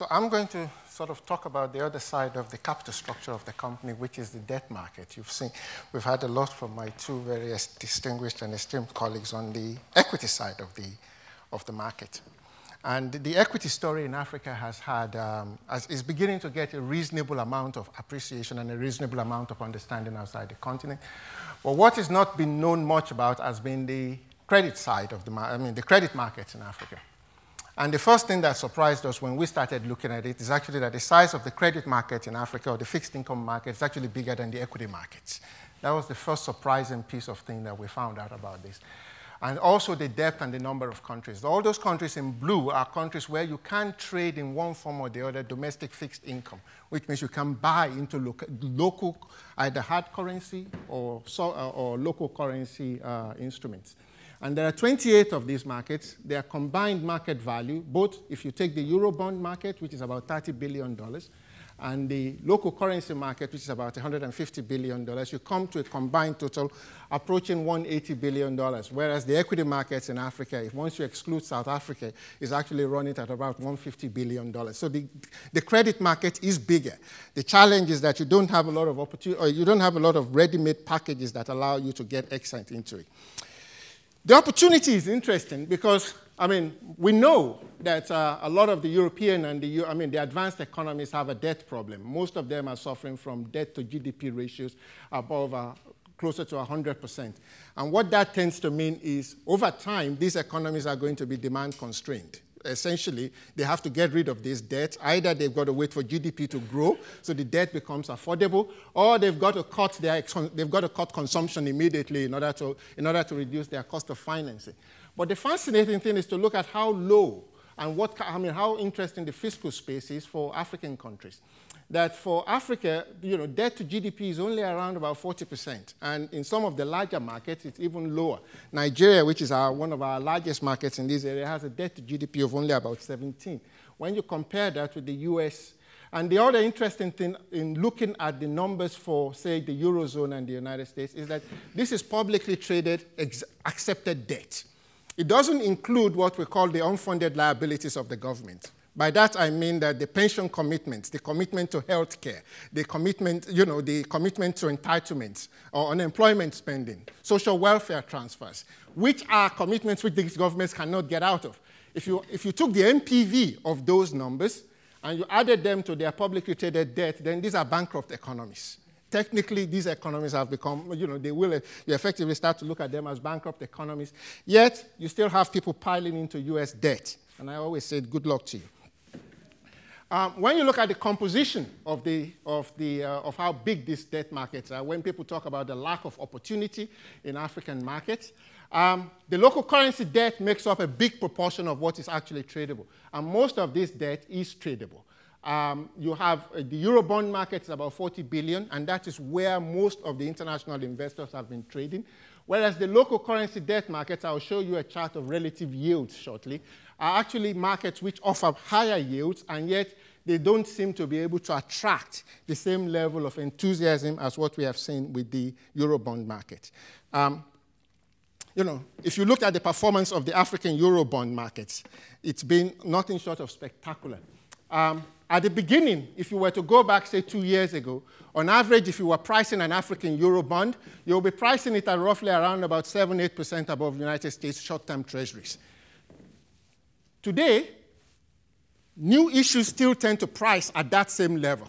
So I'm going to sort of talk about the other side of the capital structure of the company, which is the debt market. You've seen, we've had a lot from my two very distinguished and esteemed colleagues on the equity side of the, of the market. And the equity story in Africa has had, um, is beginning to get a reasonable amount of appreciation and a reasonable amount of understanding outside the continent. But what has not been known much about has been the credit side of the, I mean, the credit markets in Africa. And the first thing that surprised us when we started looking at it is actually that the size of the credit market in Africa or the fixed income market is actually bigger than the equity markets. That was the first surprising piece of thing that we found out about this. And also the depth and the number of countries. All those countries in blue are countries where you can trade in one form or the other domestic fixed income, which means you can buy into local, local either hard currency or, so, uh, or local currency uh, instruments. And there are 28 of these markets. Their combined market value, both if you take the Eurobond market, which is about $30 billion, and the local currency market, which is about $150 billion, you come to a combined total approaching $180 billion, whereas the equity markets in Africa, if once you exclude South Africa, is actually running at about $150 billion. So the, the credit market is bigger. The challenge is that you don't have a lot of opportunity, or you don't have a lot of ready-made packages that allow you to get excellent into it. The opportunity is interesting because, I mean, we know that uh, a lot of the European and the, I mean, the advanced economies have a debt problem. Most of them are suffering from debt to GDP ratios above uh, closer to 100%. And what that tends to mean is over time, these economies are going to be demand constrained essentially they have to get rid of this debt. Either they've got to wait for GDP to grow so the debt becomes affordable, or they've got to cut their they've got to cut consumption immediately in order to in order to reduce their cost of financing. But the fascinating thing is to look at how low and what I mean how interesting the fiscal space is for African countries that for Africa, you know, debt to GDP is only around about 40%. And in some of the larger markets, it's even lower. Nigeria, which is our, one of our largest markets in this area, has a debt to GDP of only about 17. When you compare that with the US, and the other interesting thing in looking at the numbers for, say, the Eurozone and the United States is that this is publicly traded accepted debt. It doesn't include what we call the unfunded liabilities of the government. By that I mean that the pension commitments, the commitment to health care, the commitment, you know, the commitment to entitlements or unemployment spending, social welfare transfers, which are commitments which these governments cannot get out of. If you, if you took the NPV of those numbers and you added them to their publicly traded debt, then these are bankrupt economies. Technically, these economies have become, you know, they will you effectively start to look at them as bankrupt economies. Yet, you still have people piling into US debt. And I always said, good luck to you. Um, when you look at the composition of, the, of, the, uh, of how big these debt markets are, when people talk about the lack of opportunity in African markets, um, the local currency debt makes up a big proportion of what is actually tradable. And most of this debt is tradable. Um, you have uh, the Eurobond market is about 40 billion, and that is where most of the international investors have been trading. Whereas the local currency debt markets, I'll show you a chart of relative yields shortly, are actually markets which offer higher yields, and yet they don't seem to be able to attract the same level of enthusiasm as what we have seen with the Eurobond market. Um, you know, if you look at the performance of the African Eurobond markets, it's been nothing short of spectacular. Um, at the beginning, if you were to go back, say, two years ago, on average, if you were pricing an African Eurobond, you'll be pricing it at roughly around about 7 8% above United States short term treasuries. Today, new issues still tend to price at that same level.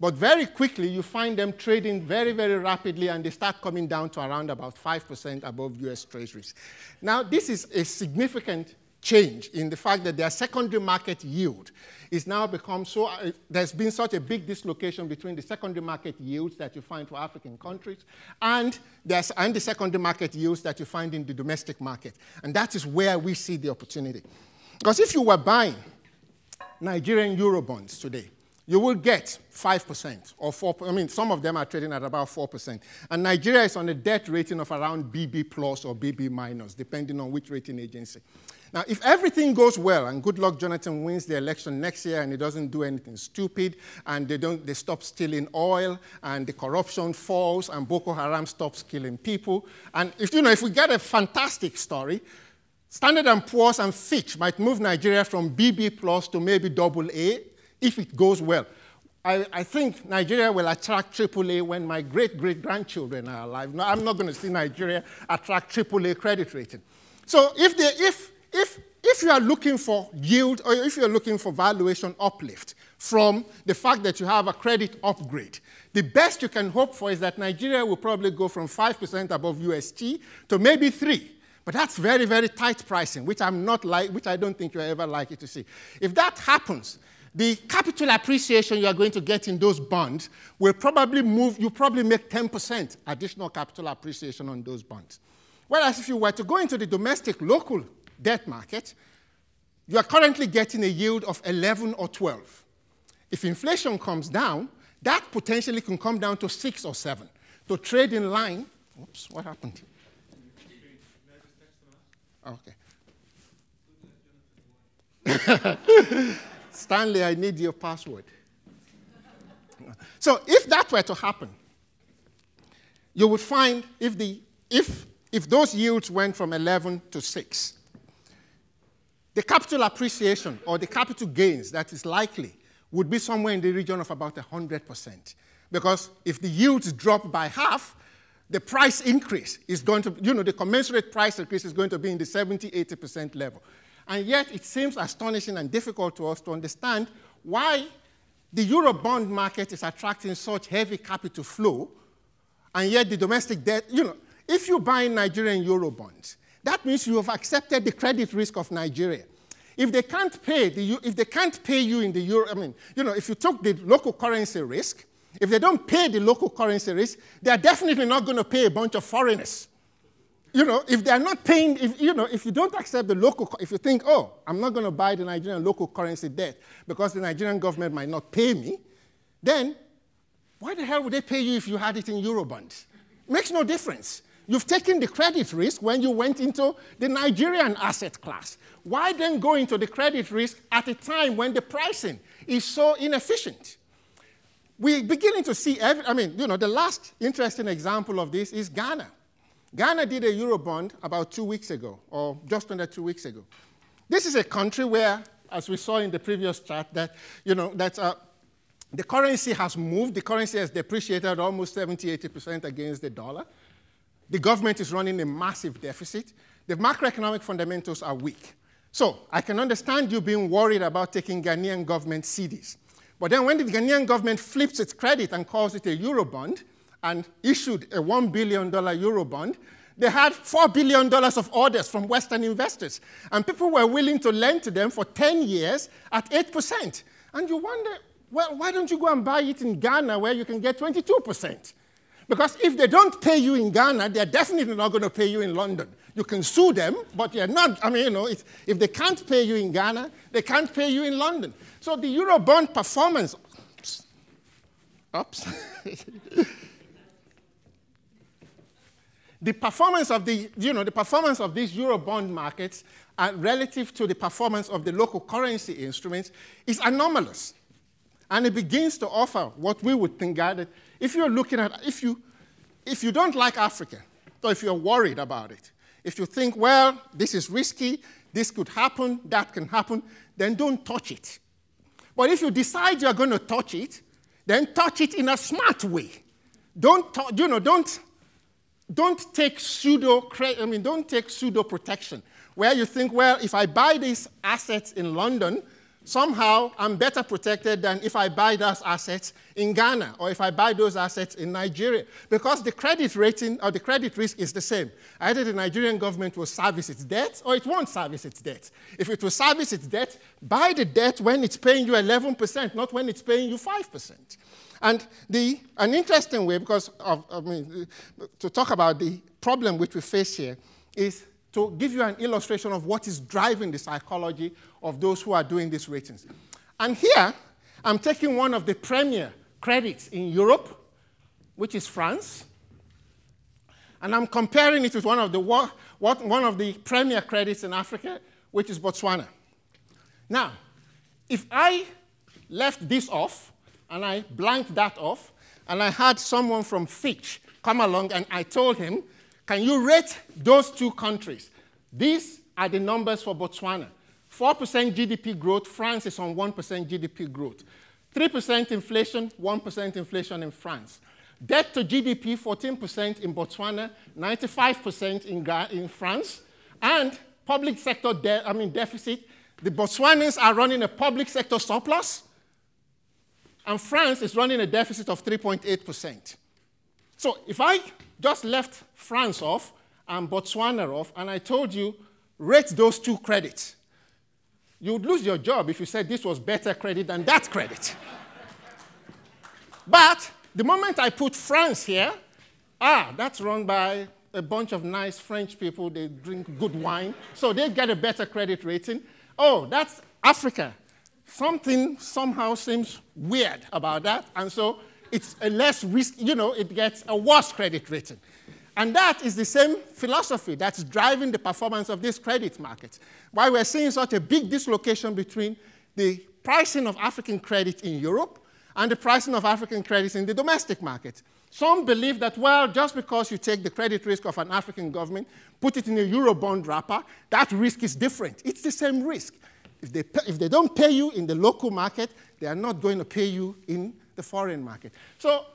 But very quickly, you find them trading very, very rapidly, and they start coming down to around about 5% above US treasuries. Now, this is a significant change in the fact that their secondary market yield is now become so, uh, there's been such a big dislocation between the secondary market yields that you find for African countries and, there's, and the secondary market yields that you find in the domestic market. And that is where we see the opportunity. Because if you were buying Nigerian Eurobonds today, you will get 5% or 4 I mean, some of them are trading at about 4%. And Nigeria is on a debt rating of around BB plus or BB minus, depending on which rating agency. Now, if everything goes well and Goodluck Jonathan wins the election next year and he doesn't do anything stupid and they, don't, they stop stealing oil and the corruption falls and Boko Haram stops killing people, and if, you know, if we get a fantastic story, Standard & Poor's and Fitch might move Nigeria from BB plus to maybe double A if it goes well. I, I, think Nigeria will attract AAA when my great-great-grandchildren are alive. No, I'm not going to see Nigeria attract AAA credit rating. So if, they, if, if, if you are looking for yield or if you're looking for valuation uplift from the fact that you have a credit upgrade, the best you can hope for is that Nigeria will probably go from 5% above UST to maybe 3 but that's very, very tight pricing, which I'm not like, which I don't think you're ever likely to see. If that happens, the capital appreciation you are going to get in those bonds will probably move, you probably make 10% additional capital appreciation on those bonds. Whereas if you were to go into the domestic local debt market, you are currently getting a yield of 11 or 12. If inflation comes down, that potentially can come down to 6 or 7. To trade in line, oops, what happened? Okay. Stanley, I need your password. So if that were to happen, you would find if, the, if, if those yields went from 11 to 6, the capital appreciation or the capital gains that is likely would be somewhere in the region of about 100%. Because if the yields drop by half, the price increase is going to, you know, the commensurate price increase is going to be in the 70, 80% level. And yet it seems astonishing and difficult to us to understand why the euro bond market is attracting such heavy capital flow, and yet the domestic debt, you know, if you buy Nigerian euro bonds, that means you have accepted the credit risk of Nigeria. If they can't pay, the, if they can't pay you in the euro, I mean, you know, if you took the local currency risk, if they don't pay the local currency risk, they're definitely not going to pay a bunch of foreigners. You know, if they're not paying, if, you know, if you don't accept the local, if you think, oh, I'm not going to buy the Nigerian local currency debt because the Nigerian government might not pay me, then why the hell would they pay you if you had it in Eurobonds? Makes no difference. You've taken the credit risk when you went into the Nigerian asset class. Why then go into the credit risk at a time when the pricing is so inefficient? We're beginning to see, every, I mean, you know, the last interesting example of this is Ghana. Ghana did a Eurobond about two weeks ago, or just under two weeks ago. This is a country where, as we saw in the previous chart, that, you know, that uh, the currency has moved. The currency has depreciated almost 70, 80% against the dollar. The government is running a massive deficit. The macroeconomic fundamentals are weak. So I can understand you being worried about taking Ghanaian government cedis. But then when the Ghanaian government flips its credit and calls it a Eurobond and issued a $1 billion Eurobond, they had $4 billion of orders from Western investors. And people were willing to lend to them for 10 years at 8%. And you wonder, well, why don't you go and buy it in Ghana where you can get 22%? Because if they don't pay you in Ghana, they're definitely not going to pay you in London. You can sue them, but you're not, I mean, you know, if they can't pay you in Ghana, they can't pay you in London. So the Eurobond performance, oops, oops. the performance of the, you know, the performance of these Eurobond markets uh, relative to the performance of the local currency instruments is anomalous. And it begins to offer what we would think that if you're looking at, if you, if you don't like Africa, or if you're worried about it, if you think, well, this is risky, this could happen, that can happen, then don't touch it. But if you decide you're going to touch it, then touch it in a smart way. Don't, you know, don't, don't take pseudo, I mean, don't take pseudo protection, where you think, well, if I buy these assets in London, somehow I'm better protected than if I buy those assets in Ghana or if I buy those assets in Nigeria because the credit rating or the credit risk is the same. Either the Nigerian government will service its debt or it won't service its debt. If it will service its debt, buy the debt when it's paying you 11%, not when it's paying you 5%. And the, an interesting way, because of, I mean, to talk about the problem which we face here, is to give you an illustration of what is driving the psychology of those who are doing these ratings. And here, I'm taking one of the premier credits in Europe, which is France, and I'm comparing it with one of the, what, one of the premier credits in Africa, which is Botswana. Now, if I left this off, and I blanked that off, and I had someone from Fitch come along and I told him can you rate those two countries? These are the numbers for Botswana. 4% GDP growth, France is on 1% GDP growth. 3% inflation, 1% inflation in France. Debt to GDP, 14% in Botswana, 95% in, in France. And public sector debt, I mean deficit, the Botswanans are running a public sector surplus, and France is running a deficit of 3.8%. So if I just left France off and Botswana off, and I told you, rate those two credits, you would lose your job if you said this was better credit than that credit. but the moment I put France here, ah, that's run by a bunch of nice French people. They drink good wine, so they get a better credit rating. Oh, that's Africa. Something somehow seems weird about that, and so it's a less risk, you know, it gets a worse credit rating. And that is the same philosophy that's driving the performance of this credit market. Why we're seeing such a big dislocation between the pricing of African credit in Europe and the pricing of African credits in the domestic market. Some believe that, well, just because you take the credit risk of an African government, put it in a Eurobond wrapper, that risk is different. It's the same risk. If they, pay, if they don't pay you in the local market, they are not going to pay you in the foreign market. So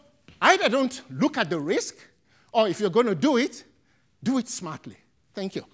either don't look at the risk, or if you're going to do it, do it smartly. Thank you.